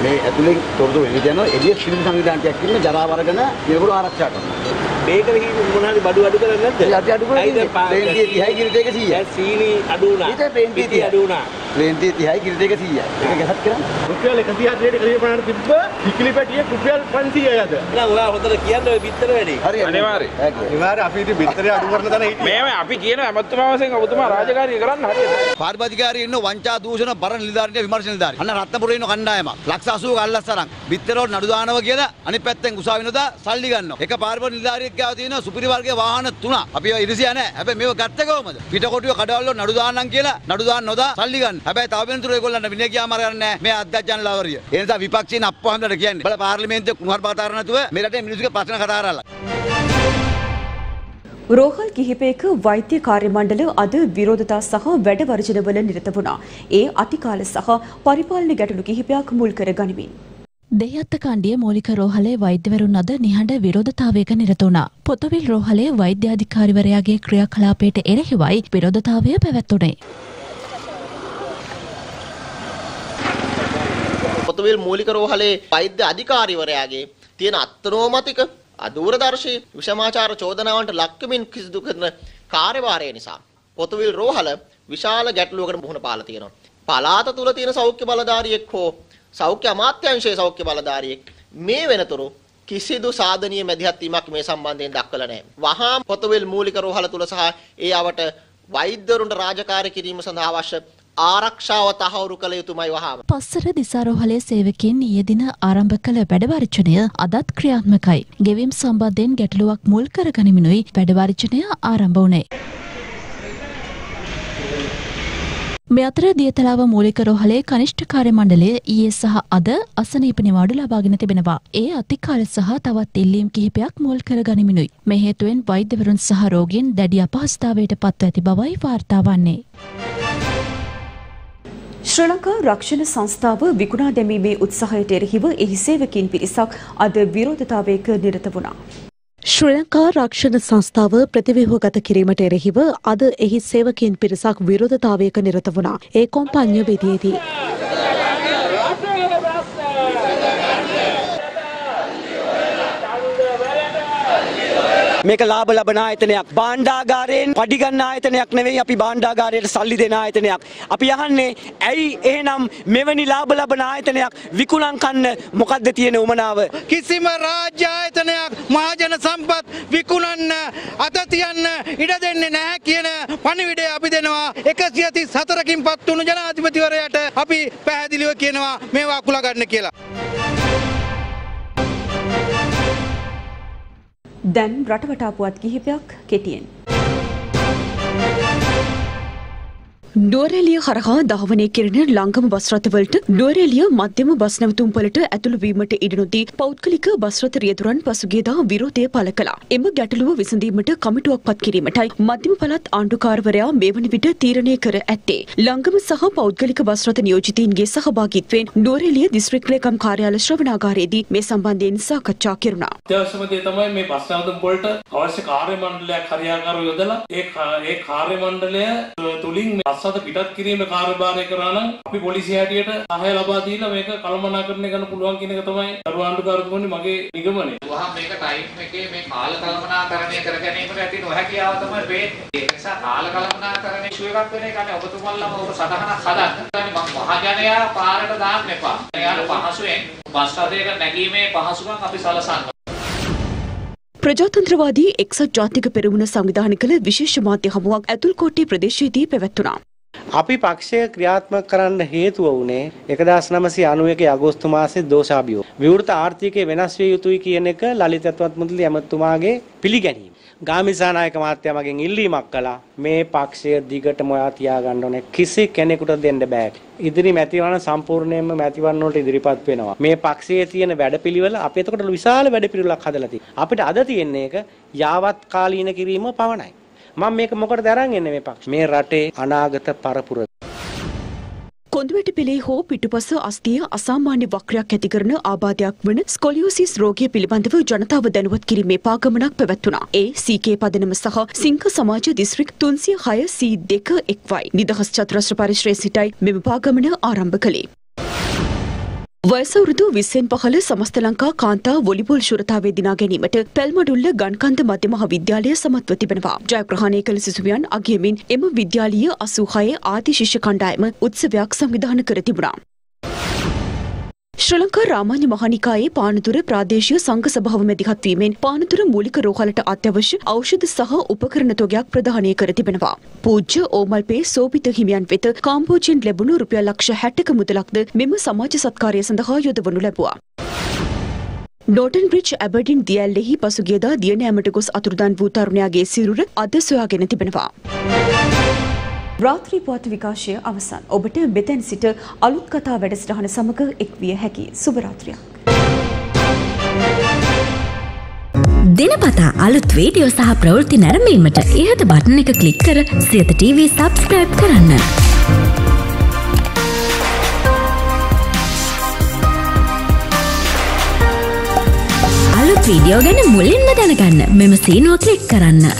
Speaker 32: මේ ඇතුලෙන් තොරතුරු එළියට යනවා. එළිය ශිල්ප සංවිධානයක් ඉන්න ජරා වර්ගන ඒගොල්ලෝ ආරක්ෂා කරනවා.
Speaker 20: මේකද මොනවාරි බඩු අඩු කරන්නේ නැද්ද?
Speaker 32: අපි අඩු කරන්නේ. පේන්තිය 30යි කිරිට 100.
Speaker 20: දැන් සීනි අඩු වුණා.
Speaker 32: ඊට පේන්තිය
Speaker 20: පිටි අඩු වුණා.
Speaker 32: ප්ලේන්තිය 30යි කිරිට එක 100යි. ඒක ගැසත් කරන්න.
Speaker 23: රුපියල් 140ට කලිය පනහට තිබ්බ කිකිලි පැටිය රුපියල් 500යි අද.
Speaker 32: නෑ ඔයා හොඳට කියන්නේ ඔය බිත්තර වැඩි. හරි
Speaker 23: අනිවාර්යයෙන්. අනිවාර්යයෙන් අපි ඉතින් බිත්තරේ අඩු කරන තැන හිටියේ.
Speaker 33: මේව අපි කියන ඇමතුමා වශයෙන් ඔබතුමා රාජකාරිය කරන්න හරියට.
Speaker 32: පාරිභාජිකාරී ඉන්න වංචා දූෂණ බර නිලධාරීන්ගේ විමර්ශන නිලධාරී. අන්න රත්නපුරේ ඉන්න කණ්ඩායමක්. ලක්ෂ 80ක අල්ලස් අරන් බිත්තරවල නඩු දානවා කියලා අනිත් පැත්තෙන් උසාවි නොදා සල්ලි ගන්නවා. එක පාරිභාජික නිලධාරියෙක් ගාව තියෙන සුපිරි වර්ගයේ වාහන තුනක්. අපි ඒවා ඉරිසියා නැහැ. හැබැයි මේව ගත්තේ කොහමද? පිටකොටුව කඩවල නඩු දාන්නම් කියලා නඩු දාන්න නොදා සල්ලි ගන්න. හැබැයි තව වෙනතුරු ඒගොල්ලන්ට විනය කියාම අරගන්නේ නැහැ. මේ අධ්‍යක්ෂ ජනලාවරිය. ඒ නිසා විපක්ෂීන් අප්පුහම්ලට කියන්නේ. බල පාර්ලිමේන්තුවේ කුණුහරුප කතා කරන්නේ නැතුව මේ රටේ මිනිස්සුගේ ප්‍රශ්න කතා කරලා.
Speaker 1: රෝහල් කිහිපයක වෛද්‍ය කාර්ය මණ්ඩල අද විරෝධතා සහ වැඩ වර්ජනවල නිරත වුණා. ඒ අතිකාල සහ පරිපාලන ගැටලු කිහිපයක් මුල් කර ගනිමින්.
Speaker 29: දෙයත්ත කණ්ඩිය මූලික රෝහලේ වෛද්‍යවරුන් අද නිහඬ විරෝධතාවයක නිරත වුණා. පොතවිල් රෝහලේ වෛද්‍ය අධිකාරිවරයාගේ ක්‍රියාකලාපයට එරෙහිවයි විරෝධතාවය පැවැත්වුණේ.
Speaker 34: පොතුවිල් මූලික රෝහලේ වෛද්‍ය අධිකාරිවරයාගේ තියෙන අත්නෝමතික අදූරදර්ශී විෂමාචාර චෝදනාවන්ට ලක්කමින් කිසිදු කරන කාර්යභාරය නිසා පොතුවිල් රෝහල විශාල ගැටලුවකට මුහුණ පාලා තියෙනවා. පලාත තුල තියෙන සෞඛ්‍ය බලධාරියෙක් හෝ සෞඛ්‍ය අමාත්‍යාංශයේ සෞඛ්‍ය බලධාරියෙක් මේ වෙනතුරු කිසිදු සාධනීය මැදිහත් වීමක් මේ සම්බන්ධයෙන් දක්වලා නැහැ. වහාම පොතුවිල් මූලික රෝහල තුල සහ ඒ අවට වෛද්‍යවරුන්ට රාජකාරී කිරීම සඳහා අවශ්‍ය ආරක්ෂාව තහවුරු කළ යුතුමයි වහාම.
Speaker 29: පස්සර දිසාරෝහලේ සේවකයන් ඊයේ දින ආරම්භ කළ වැඩවර්ජනය අදත් ක්‍රියාත්මකයි. ගෙවීම් සම්බන්ධයෙන් ගැටලුවක් මුල් කරගනිමිනුයි වැඩවර්ජනය ආරම්භ වුණේ. මේ අතර දියතලාව මූලික රෝහලේ කනිෂ්ඨ කාර්ය මණ්ඩලය ඊයේ සහ අද අසනීප නිවාඩු ලබාගෙන තිබෙනවා. ඒ අතිකාල සහ තවත් ඉල්ලීම් කිහිපයක් මුල් කර ගනිමිනුයි. මේ හේතුවෙන් වෛද්‍යවරුන් සහ රෝගීන් දැඩි අපහසුතාවයට පත්ව ඇති බවයි වාර්තා වන්නේ.
Speaker 1: ශ්‍රී ලංකා රක්ෂණ සංස්ථාව විකුණා දැමීමේ උත්සාහයට එරෙහිව එහි සේවකින් පිරිසක් අද විරෝධතාවයක නිරත වුණා.
Speaker 31: ශ්‍රී ලංකා රක්ෂණ සංස්ථාව ප්‍රතිව්‍යුහගත කිරීමට එරෙහිව අද එහි සේවකයන් පිරිසක් විරෝධතාවයක නිරත වුණා. ඒ කොම්පඤ්ඤ වෙදියේදී.
Speaker 35: මේක ලාභ ලබන ආයතනයක්. භාණ්ඩාගාරයෙන් පඩි ගන්න ආයතනයක් නෙවෙයි අපි භාණ්ඩාගාරයට සල්ලි දෙන ආයතනයක්. අපි අහන්නේ ඇයි එහෙනම් මෙවැනි ලාභ ලබන ආයතනයක් විකුණන් කන්න මොකද්ද තියෙන උමනාව?
Speaker 20: කිසිම රාජ්‍ය ආයතනයක් මහජන සම්පත් විකුණන්න අත තියන්න ඉඩ දෙන්නේ නැහැ කියන පණිවිඩය අපි දෙනවා 134කින් පත් වුණු ජනාධිපතිවරයාට අපි පැහැදිලිව කියනවා මේවා අකුලා ගන්න කියලා.
Speaker 1: දැන් රටවටා පුවත් කිහිපයක් කෙටියෙන්. නුවරඑළිය හරහා ධාවනය කෙරෙන ලංගම බස් රථවලට නුවරඑළිය මධ්‍යම බස් නැවතුම්පලට ඇතුළු වීමට ඉඩ නොදී පෞද්ගලික බස් රථ රියදුරන් පසුගියදා විරෝධය පළ කළා. එම ගැටලුව විසඳීමට කමිටුවක් පත් කිරීමටයි මධ්‍යම පළාත් ආණ්ඩුකාරවරයා මේ වන විට තීරණය කර ඇත්තේ. ලංගම සහ පෞද්ගලික බස් රථ නියෝජිතයින්ගේ සහභාගීත්වයෙන් නුවරඑළිය දිස්ත්‍රික් ලේකම් කාර්යාල ශ්‍රවණාගාරයේදී මේ සම්බන්ධයෙන් සාකච්ඡා කෙරුණා.
Speaker 36: අත්‍යවශ්‍යම දේ තමයි මේ බස් නැවතුම් වලට අවශ්‍ය කාර්ය මණ්ඩලයක් හරියාකාරව යොදලා ඒ ඒ කාර්ය මණ්ඩලය තුලින් මේ බස් රථ පිටත් කිරීමේ කාර්යභාරය කරා නම් අපි පොලිසිය හැටියට සහාය ලබා දීලා මේක කළමනාකරණය කරන්න පුළුවන් කියන එක තමයි දරු ආණ්ඩුකාරතුමනි මගේ නිගමනය.
Speaker 37: වහම මේක ටයිම් එකේ මේ කාල කළමනාකරණය කර ගැනීමට ඇති නොහැකියාව තමයි මේ ඒ නිසා කාල කළමනාකරණය ඉෂුව එකක් වෙන එකනේ ඔබතුමන්ලම ඔබ සටහනක් හදන්න. මම මහජනයා පාරට දාන්න එපා. එයාට පහසුවෙන් බස් රථයක නැගීමේ පහසුකම් අපි සලසන්න.
Speaker 1: ප්‍රජාතන්ත්‍රවාදී එක්සත් ජාතික පෙරමුණ සංවිධානය කළ විශේෂ මාධ්‍ය හමුවක් ඇතුල්කෝට්ටේ ප්‍රදේශයේදී පැවැත්වුණා.
Speaker 38: අපි පක්ෂය ක්‍රියාත්මක කරන්න හේතුව වුණේ 1991 අගෝස්තු මාසයේ දෝෂාභියෝග. විවෘත ආර්ථිකය වෙනස් විය යුතුයි කියන එක ලලිත අත්වත් මුදලි ඇමතුමාගේ පිළිගැනීම. ගාමිසා නායක මහත්තයා මගෙන් ඉල්ලීමක් කළා මේ පක්ෂය දිගටම ඔයා තියාගන්න ඕනේ කිසි කෙනෙකුට දෙන්න බෑ. ඉදිරි මැතිවරණ සම්පූර්ණයෙන්ම මැතිවරණ වලට ඉදිරිපත් වෙනවා. මේ පක්ෂයේ තියෙන වැඩපිළිවෙල අපි එතකොට විශාල වැඩපිළිවෙලක් හදලා තියෙනවා. අපිට අද තියෙන්නේ එක යාවත් කාලීන කිරීම පවණයි. මම මේක මොකටද අරන් එන්නේ මේ පක්ෂ මේ රටේ අනාගත පරපුර
Speaker 1: කොඳුවැට පෙළේ හෝ පිටුපස අස්තිය අසාමාන්‍ය වක්‍රයක් ඇති කරන ආබාධයක් වන ස්කොලියෝසිස් රෝගය පිළිබඳව ජනතාව දැනුවත් කිරීමේ පාගමනක් පැවැත්වුණා. ඒ සීකේ පදනම සහ සිංහ සමාජ දිස්ත්‍රික් 306 සී දෙක එක්වයි. නිදහස් චතුරස්‍ර පරිශ්‍රයේ සිටයි මෙම පාගමන ආරම්භ කළේ. වයසවුරුදු විස්සෙන් පහළ සමස්ත ලංකා කාන්තා වොලිබෝල් ශුරතාවේ දිනා ගැනීමට පැල්මඩුල්ල ගන්කන්ද මධ්‍ය මහ විද්‍යාලය සමත්ව තිබෙනවා. ජයග්‍රහණය කළ සිසුවියන් අගයමින් එම විද්‍යාලීය අසූහයේ ආදි ශිෂ්‍ය කණ්ඩායම උත්සවයක් සංවිධාන කර තිබුණා. ශ්‍ර ලංකා රාමාන්‍ය මහනිකායේ පානතුර ප්‍රාදේශීය සංඝ සභාව මැදිහත්වීමෙන් පානතුර මූලික රෝහලට අත්‍යවශ්‍ය ඖෂධ සහ උපකරණ තොගයක් ප්‍රදානය කර තිබෙනවා. පූජ්‍ය ඕමල්පේ සෝපිත හිමියන් වෙත කාම්බෝජයෙන් ලැබුණු රුපියල් ලක්ෂ 60ක මුදලක්ද මෙම සමාජ සත්කාරය සඳහා යොදවනු ලැබුවා. නෝටන් බ්‍රිච් ඇබඩින් දියල්ලෙහි පසුගියදා දියනෑමට ගොස් අතුරුදන් වූ තරුණයාගේ සිරුර අද සොයාගෙන තිබෙනවා. රාත්‍රී පුවත් විකාශය අවසන්. ඔබට මෙතැන් සිට අලුත් කතා වැඩසටහන සමග එක්විය හැකි සුබරාත්‍රියක්.
Speaker 39: දිනපතා අලුත් වීඩියෝ සහ ප්‍රවෘත්ති නැරඹීමට ඉහත බටන එක ක්ලික් කර සියත TV සබස්ක්‍රයිබ් කරන්න. අලුත් වීඩියෝ ගැන මුලින්ම දැනගන්න මෙම සීනුව ක්ලික් කරන්න.